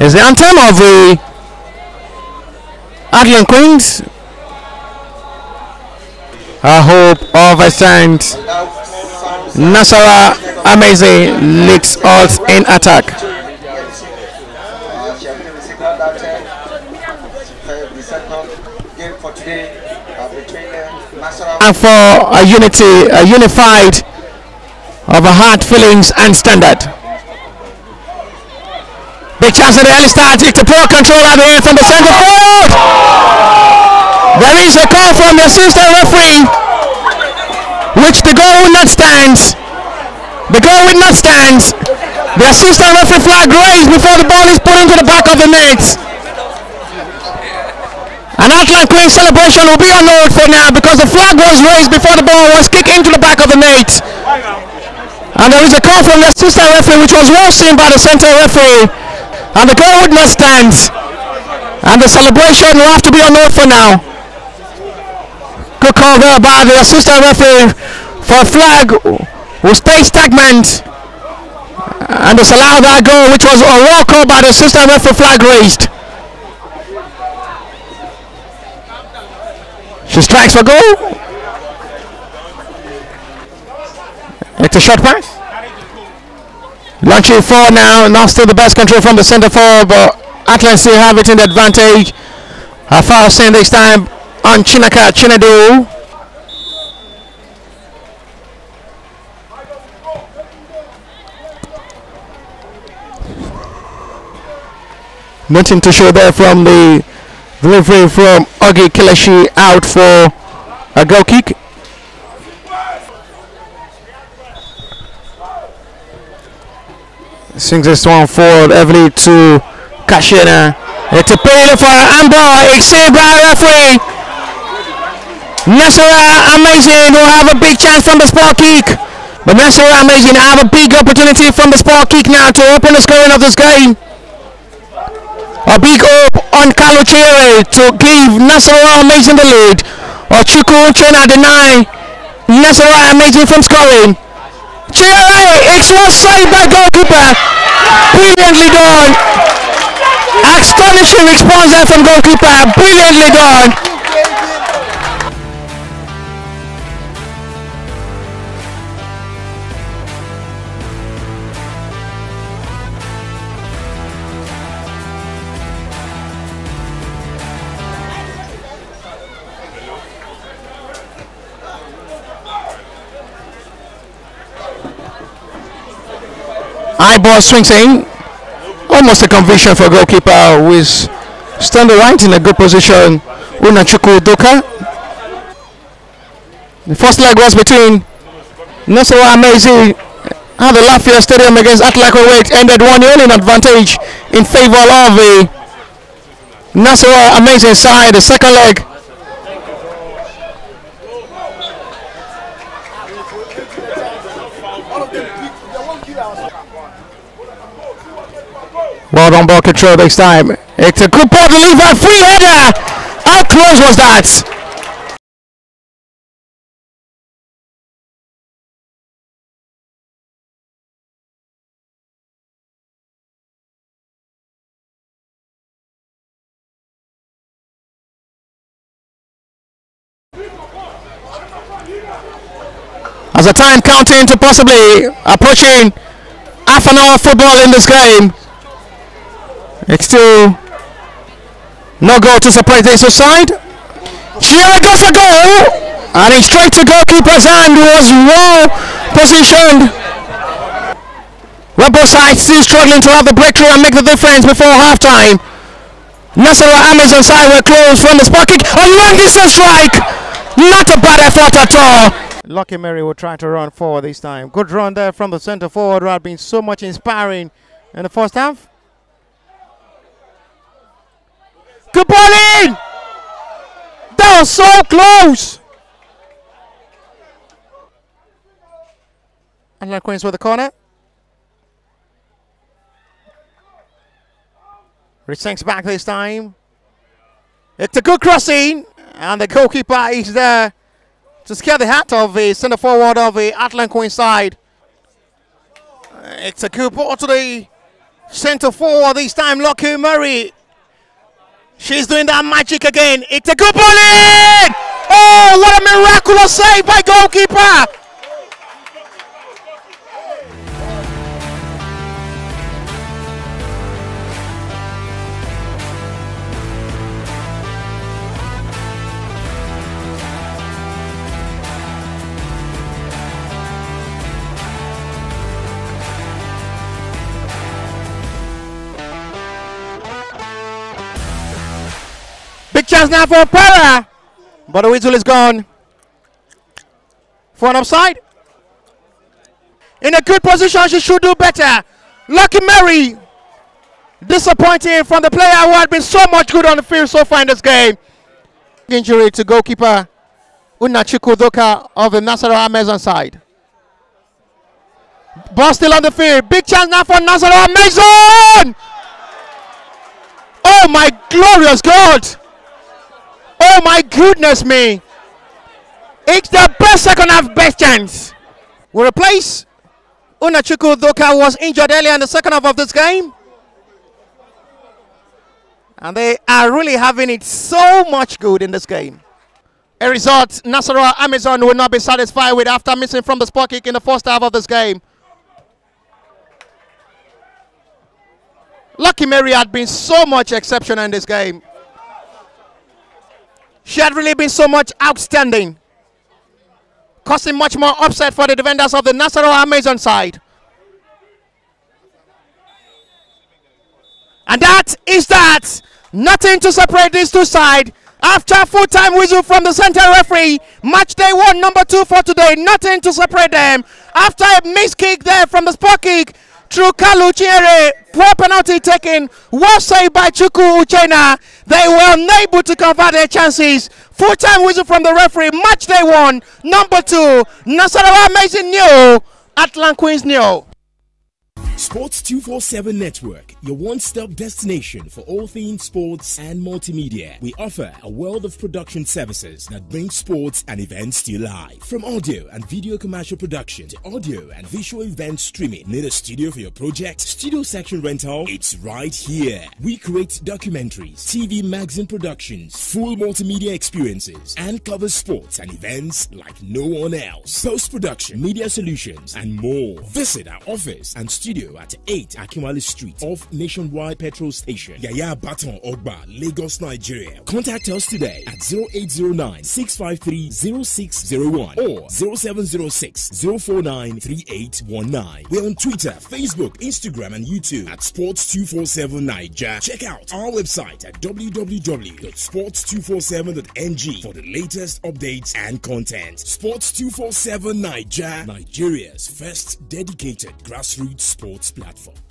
is the anthem of the Heartland Queens. I hope of a stand. Nasarawa Amazons leads us in attack. And for a unity, a unified of a heart, feelings, and standard. Big chance at the early start. It's a poor control out here from the center forward. There is a call from the assistant referee, which the goal will not stand. The goal will not stand. The assistant referee flag raised before the ball is put into the back of the net. An Heartland Queen celebration will be annulled for now because the flag was raised before the ball was kicked into the back of the net. And there is a call from the assistant referee which was well seen by the center referee. And the goal would not stand. And the celebration will have to be annulled for now. Good call there by the assistant referee for flag will stay stagnant. And disallow that goal which was a raw call by the assistant referee flag raised. She strikes for goal. It's a short pass. Launching forward now, now still the best control from the centre forward, but Heartland still have it in the advantage. A foul sent this time on Chinaka Chinadu. Nothing to show there from the delivery from Ogi Kilashi out for a goal kick. Swings this one forward heavily to Kashina. It's eh? a penalty for Amber. It's saved by referee. Nasarawa Amazons will have a big chance from the spot kick. But Nasarawa Amazons have a big opportunity from the spot kick now to open the scoring of this game. A big up on Kalochere to give Nasarawa Amazons the lead. Or Chuku Chena deny Nasarawa Amazons from scoring. Chere, it was saved by goalkeeper. Brilliantly done. Astonishing response there from goalkeeper. Brilliantly done. High ball swings in. Almost a conviction for goalkeeper who is standing right in a good position. Unachuku Doka. The first leg was between Nasara Amezi and the Lafayette Stadium against Atletico Wait ended 1 0 in advantage in favor of the Nasarawa Amazons side. The second leg Well done ball control this time. It's a good ball delivered. Free header. How close was that? As the time counting to possibly approaching half an hour football in this game. It's still no goal to separate this side. Chiara goes for goal. And it's straight to goalkeeper's hand was well positioned. Rebel side still struggling to have the breakthrough and make the difference before halftime. Nasarawa Amazon side were close from the spot kick. A long strike. Not a bad effort at all. Lucky Mary will try to run forward this time. Good run there from the centre forward had been so much inspiring in the first half. Good ball in! That was so close! And like Queens with the corner. Rethinks back this time. It's a good crossing. And the goalkeeper is there to scare the hat of the centre forward of the Heartland Queen side. It's a good ball to the Centre forward this time, Lucky Murray. She's doing that magic again. It's a good ball in! Oh, what a miraculous save by goalkeeper! Big chance now for Para. But the whistle is gone. For an offside. In a good position, she should do better. Lucky Mary. Disappointing from the player who had been so much good on the field so far in this game. Injury to goalkeeper Unachiku Doka of the Nasarawa Amazon side. Ball still on the field. Big chance now for Nasarawa Amazon. Oh my glorious God. Oh my goodness me. It's the best second half best chance. We replace Unachuku Doka was injured earlier in the second half of this game. And they are really having it so much good in this game. A result Nasarawa Amazon will not be satisfied with after missing from the spot kick in the first half of this game. Lucky Mary had been so much exceptional in this game. She had really been so much outstanding, causing much more upset for the defenders of the Nasarawa Amazon side. And that is that. Nothing to separate these two sides. After full-time whistle from the center referee, match day one, number two for today. Nothing to separate them. After a missed kick there from the spot kick, through Kalu Chiere. Poor penalty taken. Was saved by Chuku Uchena. They were unable to convert their chances. Full time whistle from the referee. Match day one. Number two. Nasarawa Amazons New. Heartland Queens New. Sports 247 Network, your one stop destination for all things sports and multimedia. We offer a world of production services that bring sports and events to life. From audio and video commercial production to audio and visual event streaming. Need a studio for your project? Studio section rental? It's right here. We create documentaries, TV magazine productions, full multimedia experiences, and cover sports and events like no one else. Post production, media solutions, and more. Visit our office and studio at 8 Akinwale Street off Nationwide Petrol Station, Yaya Baton Ogba, Lagos, Nigeria. Contact us today at 0809 653 0601 or 0706 049 3819. We're on Twitter, Facebook, Instagram, and YouTube at Sports247 Naija. Check out our website at www.sports247.ng for the latest updates and content. Sports 247 Naija, Nigeria's first dedicated grassroots sports platform.